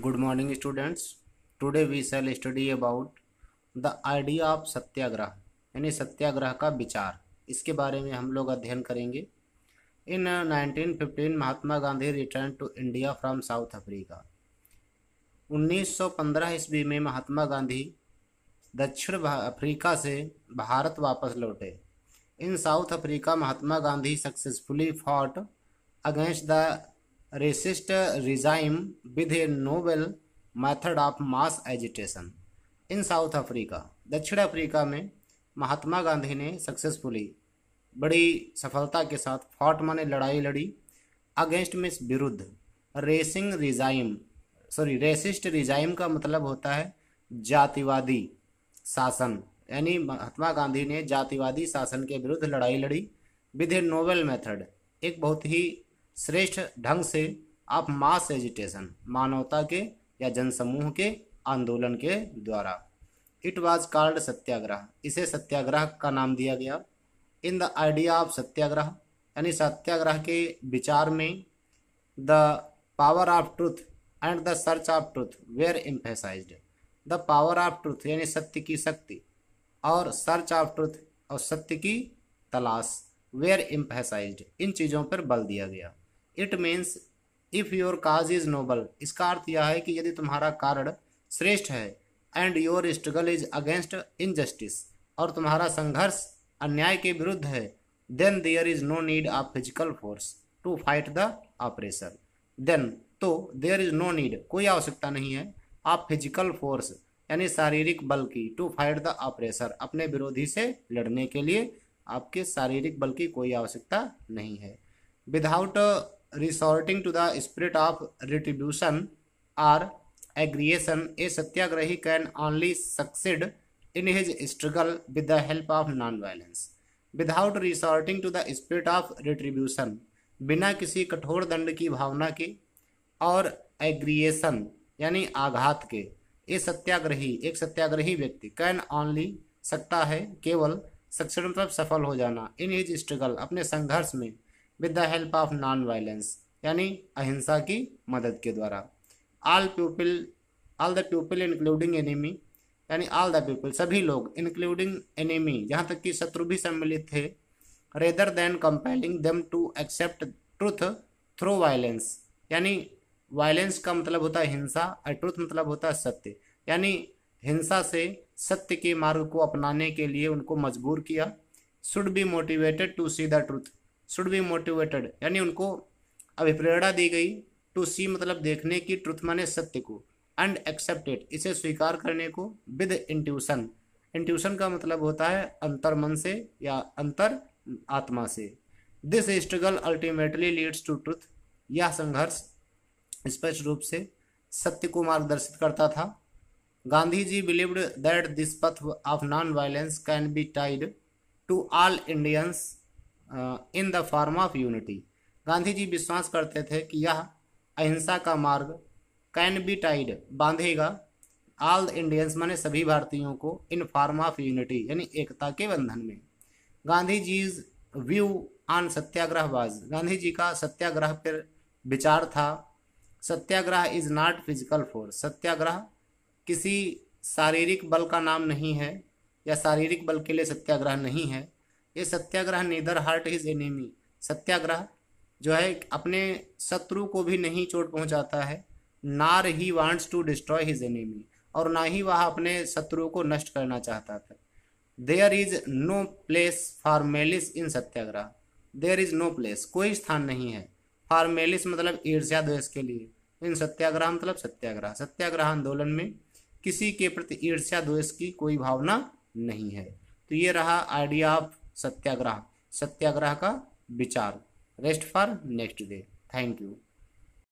good morning, students. Today we shall study about the idea of सत्याग्रह यानी सत्याग्रह का विचार। इसके बारे में हम लोग अध्ययन करेंगे। In 1915 Mahatma Gandhi return to India from South Africa 1915 ईस्वी में महात्मा गांधी दक्षिण अफ्रीका से भारत वापस लौटे। In South Africa Mahatma Gandhi successfully fought against the racist regime with a novel method of mass agitation in South Africa दक्षिण Africa में महात्मा गांधी ने successfully बड़ी सफलता के साथ फॉट माने, लड़ाई लड़ी। अगेंस्ट मिस विरुद्ध racing regime sorry racist regime का मतलब होता है जातिवादी शासन। यानी महात्मा गांधी ने जातिवादी शासन के विरुद्ध लड़ाई लड़ी। विद ए नोवेल मेथड एक बहुत ही श्रेष्ठ ढंग से आप मास एजिटेशन, मानवता के या जनसमूह के आंदोलन के द्वारा। It was called satyagraha. इसे सत्याग्रह का नाम दिया गया। In the idea of satyagraha, यानी सत्याग्रह के विचार में, the power of truth and the search of truth were emphasized. The power of truth, यानी सत्य की शक्ति, और सर्च ऑफ़ ट्रुथ और सत्य की तलाश, वेयर एम्फेसाइज्ड। इन चीज़ों पर बल दिया गया। It means if your cause is noble इसका अर्थ यह है कि यदि तुम्हारा कारण श्रेष्ठ है and your struggle is against injustice और तुम्हारा संघर्ष अन्याय के विरुद्ध है then there is no need of physical force to fight the oppression then तो देयर इज़ नो नीड कोई आवश्यकता नहीं है आप फ़िज़िकल फोर्स यानी शारीरिक बल की टू फाइट द ऑपरेसर अपने विरोधी से लड़ने के लिए आपके शारीरिक बल की कोई आवश्यकता नहीं है। Without resorting to the spirit of retribution or aggression a satyagrahi can only succeed in his struggle with the help of non violence without resorting to the spirit of retribution बिना किसी कठोर दंड की भावना के और एग्रिएशन यानी आघात के, ए सत्याग्रही, एक सत्याग्रही व्यक्ति कैन ऑनली सकता है केवल सक्षर मतलब सफल हो जाना इन हिज स्ट्रगल अपने संघर्ष में with the help of non violence यानी अहिंसा की मदद के द्वारा all people all the people including enemy यानी ऑल द पीपल सभी लोग इंक्लूडिंग एनिमी यहाँ तक कि शत्रु भी सम्मिलित थे rather than compelling them to accept truth through violence यानी वायलेंस का मतलब होता है हिंसा और ट्रुथ मतलब होता है सत्य यानी हिंसा से सत्य के मार्ग को अपनाने के लिए उनको मजबूर किया should be motivated to see the truth should be motivated यानी उनको अभिप्रेरणा दी गई टू सी मतलब देखने की ट्रुथ माने सत्य को एंड एक्सेप्टेड इसे स्वीकार करने को विद इंट्यूशन इंट्यूशन का मतलब होता है अंतर मन से या अंतर आत्मा से. This struggle ultimately leads to truth यह संघर्ष स्पष्ट रूप से सत्य को मार्गदर्शित करता था. Gandhi ji believed that this path of non violence can be tied to all Indians in the form of unity Gandhi ji विश्वास करते थे कि यह अहिंसा का मार्ग कैन बी टाइड बांधेगा ऑल इंडियंस माने सभी भारतीयों को इन फॉर्म ऑफ़ यूनिटी यानी एकता के बंधन में। Gandhi ji view on satyagraha was Gandhi ji का सत्याग्रह पर विचार था, satyagraha is not physical force सत्याग्रह किसी शारीरिक बल का नाम नहीं है या शारीरिक बल के लिए सत्याग्रह नहीं है। ये satyagraha neither hurt is enemy सत्याग्रह जो है, अपने शत्रु को भी नहीं चोट पहुंचाता है। Nor he wants to destroy his enemy और ना ही वह अपने शत्रु को नष्ट करना चाहता था। There is no place for malice in satyagraha. There is no place कोई स्थान नहीं है। फॉर मेलिस मतलब ईर्ष्या द्वेष के लिए। इन सत्याग्रह मतलब सत्याग्रह। सत्याग्रह आंदोलन में किसी के प्रति ईर्ष्या द्वेष की कोई भावना नहीं है। तो ये रहा आइडिया ऑफ़ सत्याग्रह सत्याग्रह का विचार। Rest for next day thank you